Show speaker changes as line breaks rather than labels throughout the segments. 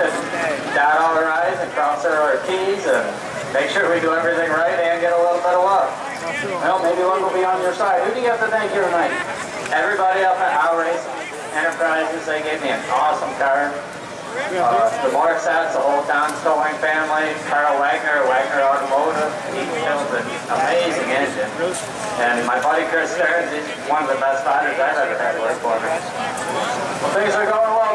practice all our eyes and cross our T's and make sure we do everything right and get a little bit of luck.
Well, maybe luck will be on your side. Who do you have to thank here tonight?
Everybody up at Our Race Enterprises. They gave me an awesome car. Uh, the Marsats, the whole Don Stowing family, Carl Wagner, Wagner Automotive, he built an amazing engine. And my buddy Chris Stearns, he's one of the best fighters I've ever had work for me.
Well, things are going well.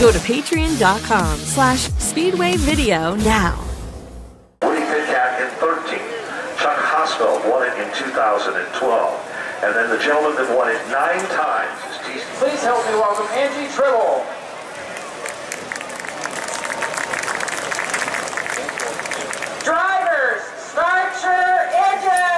Go to patreon.com slash speedway video now.
We pick in 13. Chuck Hossfeld won it in 2012. And then the gentleman that won it nine times is
Please help me welcome Angie Tribble. Drivers, start your engine!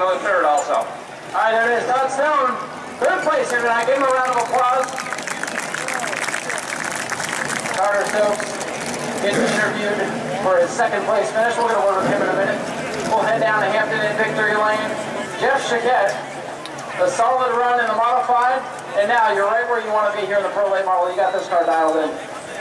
Third
also.
All right, there it is. Todd Stone, third place here tonight. Give him a round of applause. Carter Stokes getting interviewed for his second place finish. We're going to work with him in a minute. We'll head down to Hampton in victory lane. Jeff Choquette, the solid run in the modified, and now you're right where you want to be here in the Pro Late Model. You got this car dialed in.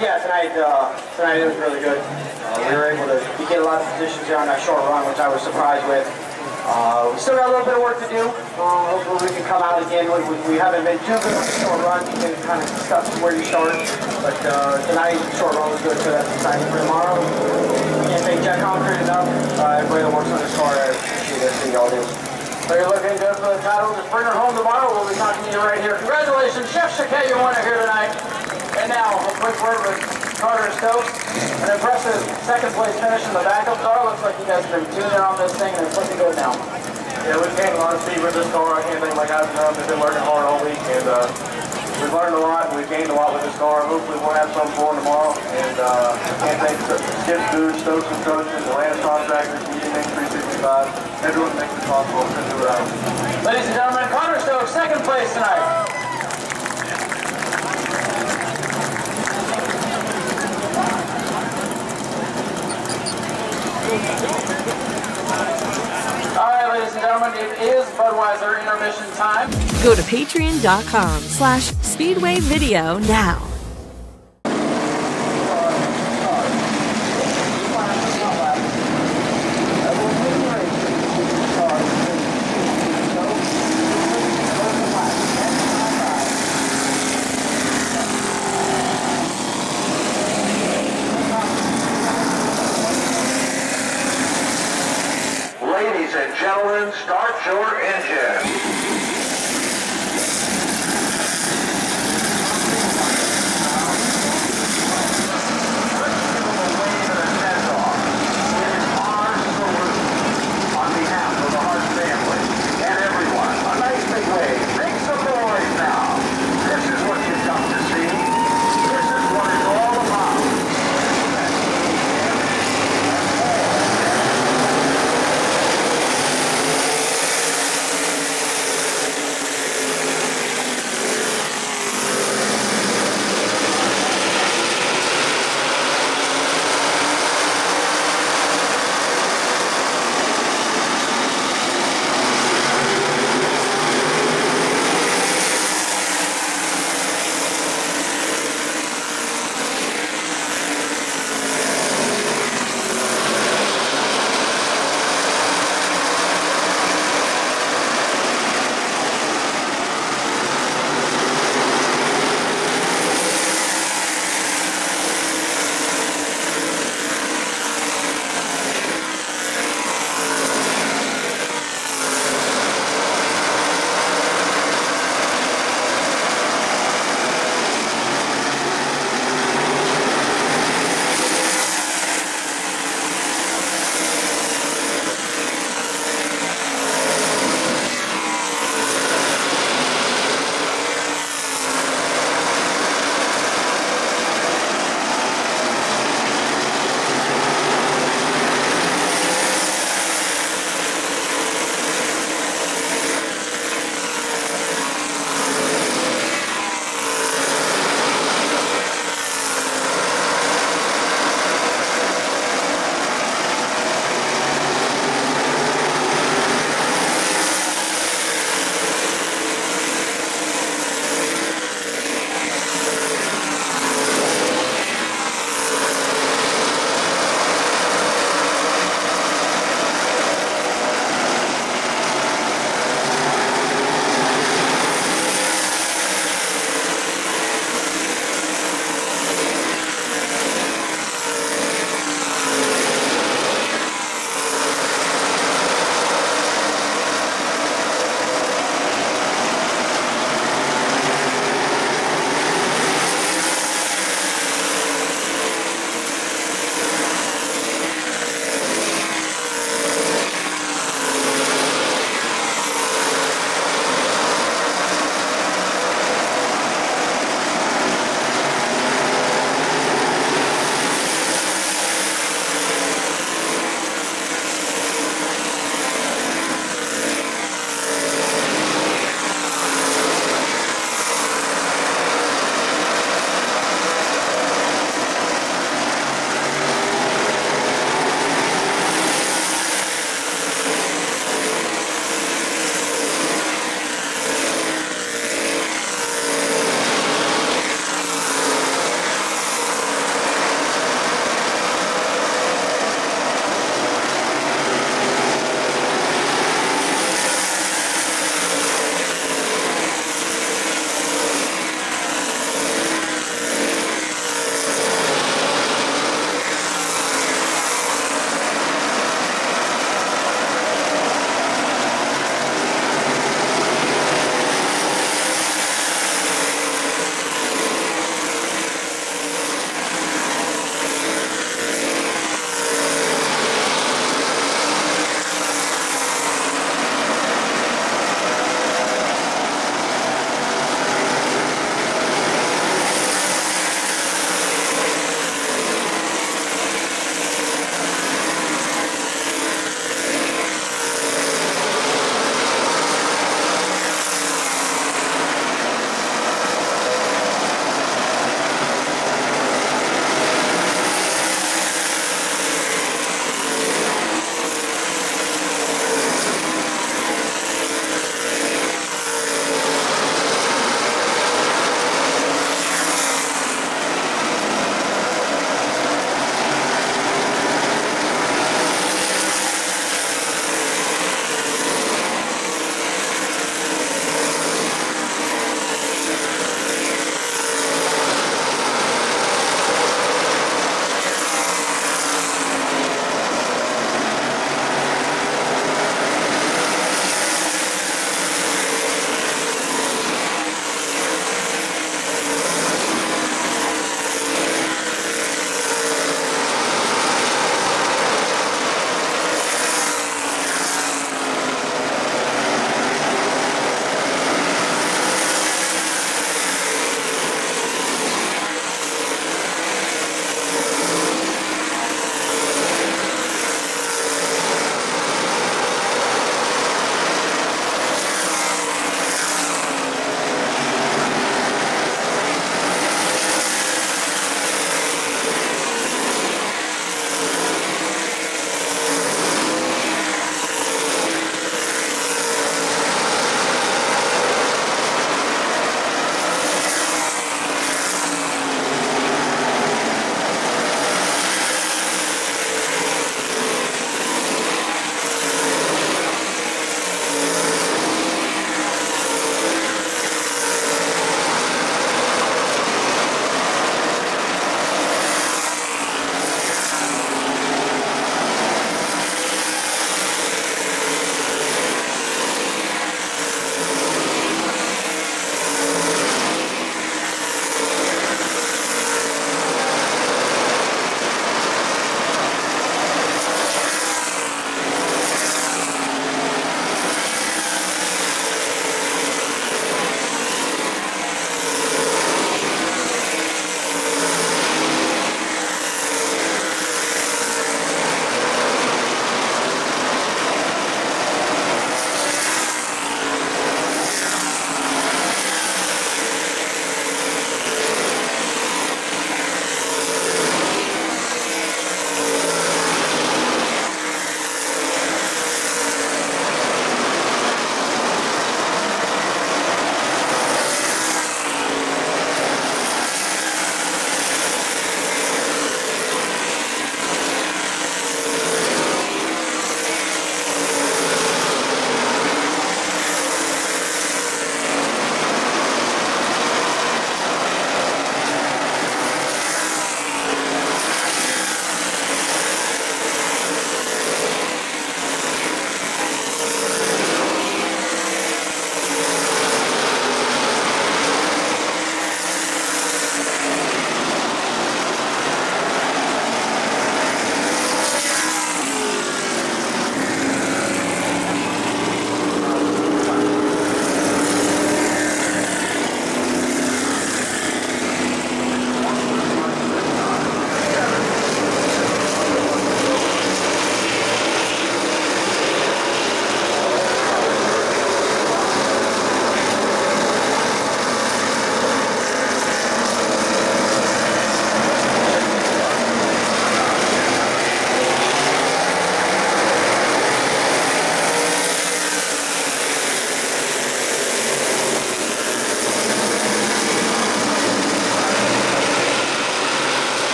Yeah, tonight, uh, tonight it was really good. Uh, we were able to get a lot of positions here on that short run, which I was surprised with. Uh, we still got a little bit of work to do. Uh, hopefully we can come out again. We, we, haven't been too good with the short run. You can kind of to where you started. But uh, tonight, short run was good, so that's exciting for tomorrow. Can't thank Jack Concrete enough. Uh, everybody that works on this car, I appreciate everything y'all do.
So you're looking good for the title. Just bring her home tomorrow. We'll be talking to you right here. Congratulations, Jeff Choquette, your winner here tonight. And now, a quick word with Carter Stokes. An impressive second place finish in the backup car. Looks like you guys have been tuning on this thing and it's looking good now.
Yeah, we've gained a lot of speed with this car. I can't thank my guys enough. They've been working hard all week, and uh, we've learned a lot. We've gained a lot with this car. Hopefully, we'll have some for tomorrow. And uh, I can't thank Skip Food, Stokes Construction, Atlanta Contractors, Mix 365. Everyone makes it possible. Couldn't do it them.
Ladies and gentlemen, Connor Stokes, second place tonight. All right, ladies and gentlemen, it is Budweiser intermission time.
Go to patreon.com slash speedway video now.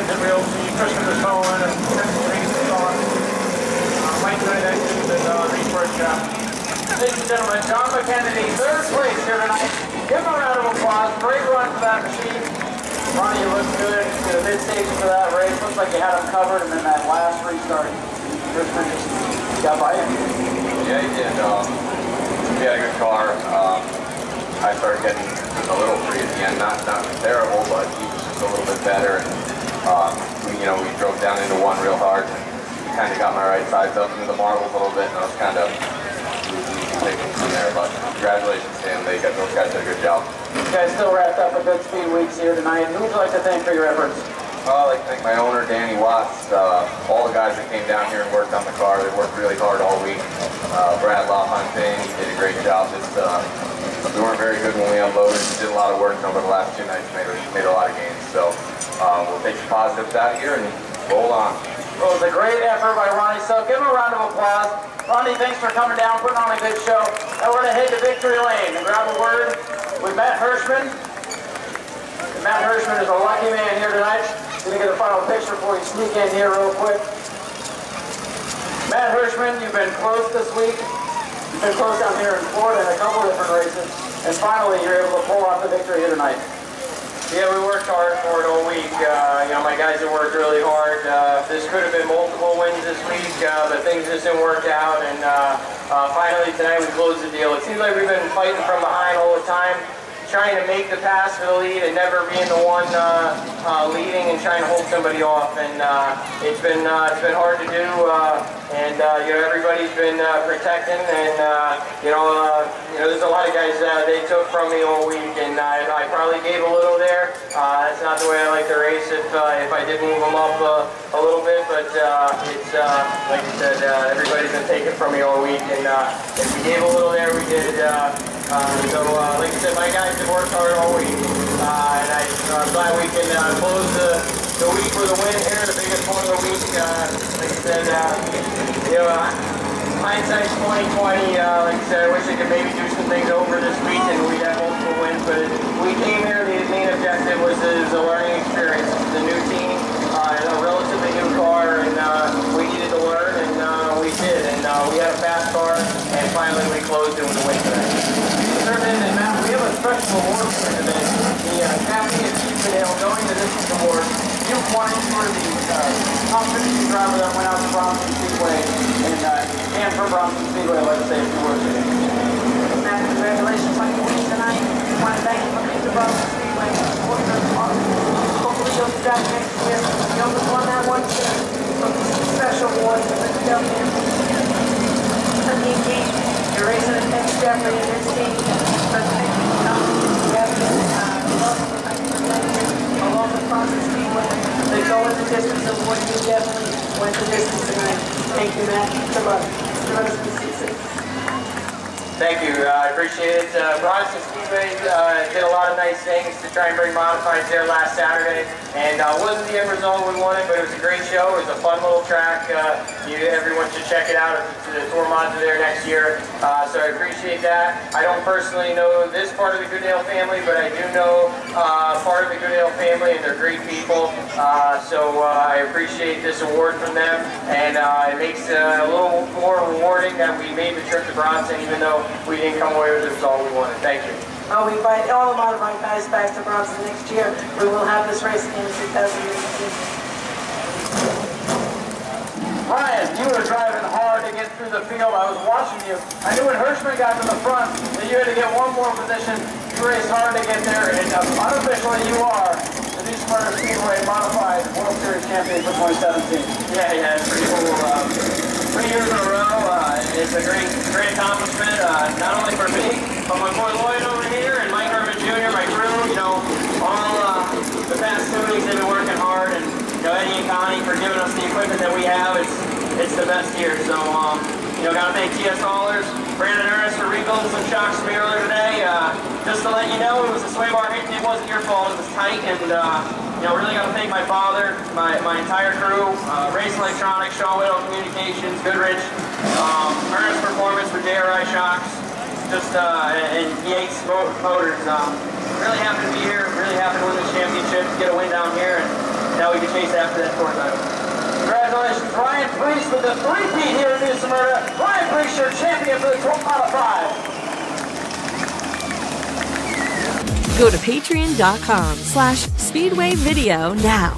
Sponsors, Nathan Realty, Christopher Cohen, and Pennsylvania on. Uh, Mike Knight, and uh, Reese Birchap.
Ladies and gentlemen, John McKennedy, third place here tonight. Give him a round of applause. Great run for that machine. Ronnie, you looked good to the mid-stage for that race. Looks like you had him covered, and then that last restart, Christopher just got by you.
Yeah, he did. Um, he had a good car. Um, I started getting a little free at the end. Not not terrible, but he was just a little bit better. And um, you know, we drove down into one real hard. And kind of got my right sides up into the marbles a little bit, and I was kind of taking from there. But congratulations, Sam. They got those guys did a good job.
You guys still wrapped up a good speed weeks here tonight. Who would you like to thank for your efforts?
Uh, I'd like to thank my owner, Danny Watts, uh, all the guys that came down here and worked on the car. They worked really hard all week. Uh, Brad LaFontaine, did a great job. Just, uh, we weren't very good when we unloaded. We did a lot of work over the last two nights, made, made a lot of gains. So um, we'll take the positives out of here and roll on.
Well, it was a great effort by Ronnie So Give him a round of applause. Ronnie, thanks for coming down, putting on a good show. Now we're going to head to Victory Lane and grab a word with Matt Hirschman. And Matt Hirschman is a lucky man here tonight. Gonna get a final picture before you sneak in here real quick. Matt Hirschman, you've been close this week. You've been close down here in Florida in a couple different races. And finally, you're able to pull off the victory here tonight.
Yeah, we worked hard for it all week. Uh, you know, my guys have worked really hard. Uh, this could have been multiple wins this week, uh, but things just didn't work out. And uh, uh, finally tonight we closed the deal. It seems like we've been fighting from behind all the time, trying to make the pass for the lead and never being the one uh, uh, leading and trying to hold somebody off. And uh, it's been uh, it's been hard to do. Uh, and uh, you know everybody's been uh, protecting. And uh, you know uh, you know there's a lot of guys uh, they took from me all week, and I, I probably gave a little there. Uh, that's not the way I like to race. If uh, if I did move them up uh, a little bit, but uh, it's uh, like I said, uh, everybody's been taking from me all week, and uh, if we gave a little there, we did. Uh, so uh, like I said, my guys have worked hard all week, uh, and I, I'm glad we can uh, close the, the week with a win here, the biggest one of the week. Uh, like I said, uh, you know. Uh, Hindsight's 2020. Uh, like I said, I wish I could maybe do some things over this week and we had multiple wins. But we came here. The main objective was was a learning experience. It's a new team, uh, a relatively new car, and uh, we needed to learn, and uh, we did. And uh, we had a fast car, and finally we closed it with a win tonight.
Servant and Matt, we have a special award for you today. The uh, and Chief Dale going to this award. You won for the uh, top 15 driver that went out to Bronson Speedway and uh, and for Bronson Speedway, to say a few words to you.
Matt, congratulations on your win tonight. I want to thank you for being the Bronson Speedway. Hopefully you'll be back next year. You almost won that one too. Is special award for the the engagement. You're raising a next Jeffrey in this team. So thank you for coming. You have been, uh, welcome. Thank you for being here. Along with Bronson Speedway. They go in the distance of what you definitely went the distance tonight. Thank you, Matt. Good luck. The rest the.
Thank you. I appreciate it. Uh, Bronson Uh, did a lot of nice things to try and bring modifieds there last Saturday, and uh, wasn't the end result we wanted, but it was a great show. It was a fun little track. Uh, you, everyone should check it out. If the tour mods are there next year, uh, so I appreciate that. I don't personally know this part of the Goodale family, but I do know uh, part of the Goodale family, and they're great people. Uh, so uh, I appreciate this award from them, and it makes it a little more rewarding that we made the trip to Bronson, even though we didn't come away with the result we wanted. Thank you.
Uh, we invite all of our right guys back to Bronson next year. We will have this race again in 2018.
Ryan, you were driving hard to get through the field. I was watching you. I knew when Hirschman got to the front that you had to get one more position. You raced hard to get there, and uh, unofficially you are the new Smyrna Speedway Modified World Series
champion for 2017.
Yeah, yeah, it's pretty cool. Um, three years in a row, uh, it's a great, great accomplishment, uh, not only for me, but my boy Lloyd over here and Mike Irvin Jr., my crew, you know, all uh, the past two weeks they've been working hard, and, you know, Eddie and Connie for giving us the equipment that we have. It's, it's the best here, so, um, you know, gotta thank TS Haulers, Brandon Ernest for rebuilding some shocks for me earlier today. Uh, just to let you know, it was a sway bar hit, it wasn't your fault, it was tight, and, uh, you know, really gotta thank my father, my, my entire crew, uh, Race Electronics, Shaw Widow Communications, Goodrich, um, Ernest Performance for JRI Shocks, just, uh, and Yates Mo- Motors. Um, really happy to be here, really happy to win the championship, get a win down here, and now we can chase after that fourth title.
Congratulations, Ryan Preece with the three-peat here in New Smyrna. Ryan Preece, your champion for the 12 out of 5.
Go to patreon.com slash speedway video now.